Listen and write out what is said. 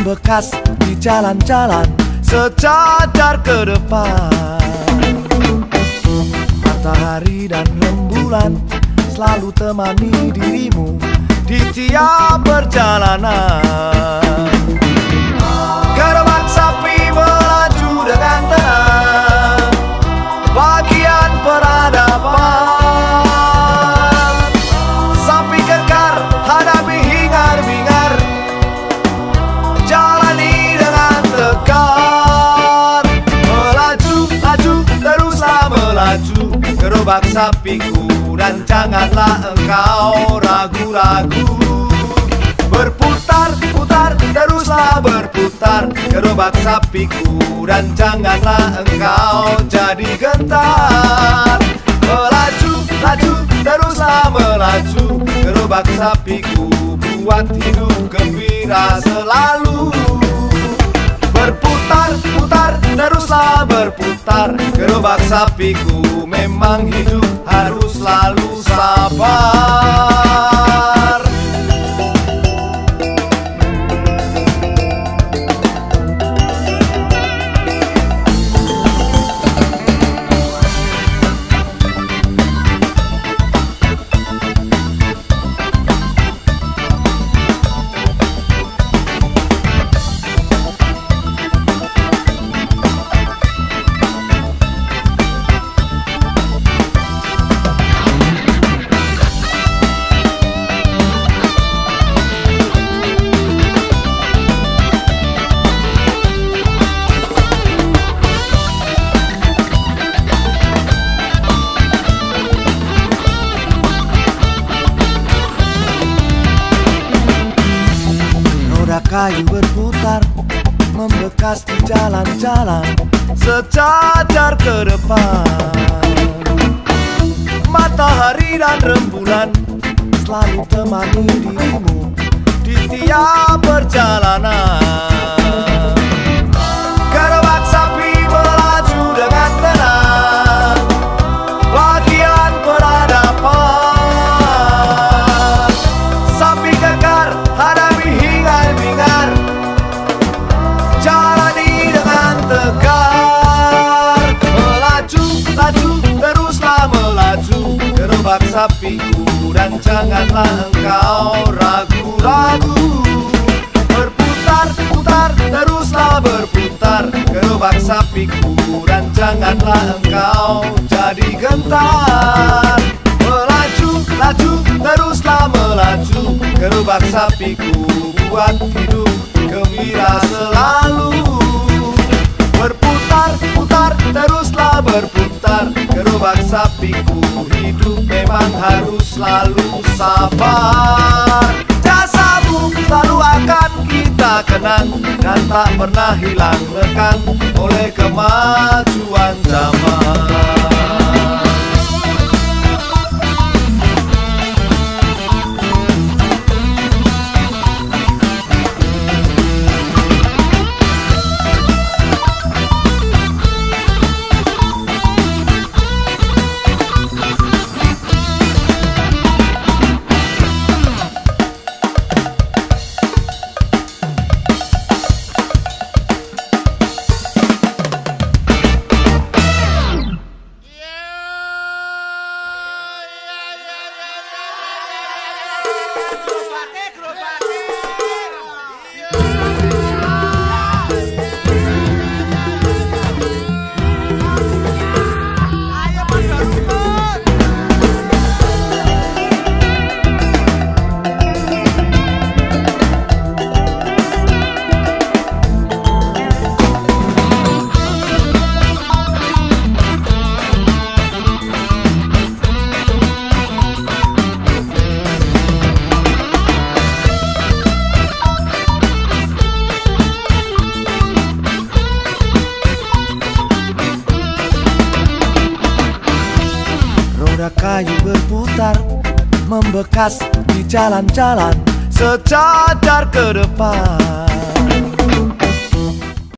Membekas di jalan-jalan Sejajar ke depan. Matahari dan rembulan Selalu temani dirimu Di tiap perjalanan Gerobak sapiku dan janganlah engkau ragu-ragu. Berputar, putar, teruslah berputar. Gerobak sapiku dan janganlah engkau jadi gentar Melaju, laju, teruslah melaju. Gerobak sapiku buat hidup gembira selalu. Berputar, putar, teruslah Gerobak sapiku memang hidup harus selalu sabar kayu berputar Membekas di jalan-jalan Sejajar ke depan. Matahari dan rembulan Selalu temani dirimu Di tiap Gerobak sapiku dan janganlah engkau ragu-ragu. Berputar, putar, teruslah berputar. Gerobak sapiku dan janganlah engkau jadi gentar. Melaju, laju, teruslah melaju. Gerobak sapiku buat hidup gembira selalu. Berputar, putar, teruslah berputar. Gerobak sapiku memang harus selalu sabar. Jasamu selalu akan kita kenang Dan tak pernah hilang lekang oleh kemajuan zaman kayu berputar Membekas di jalan-jalan Sejajar ke depan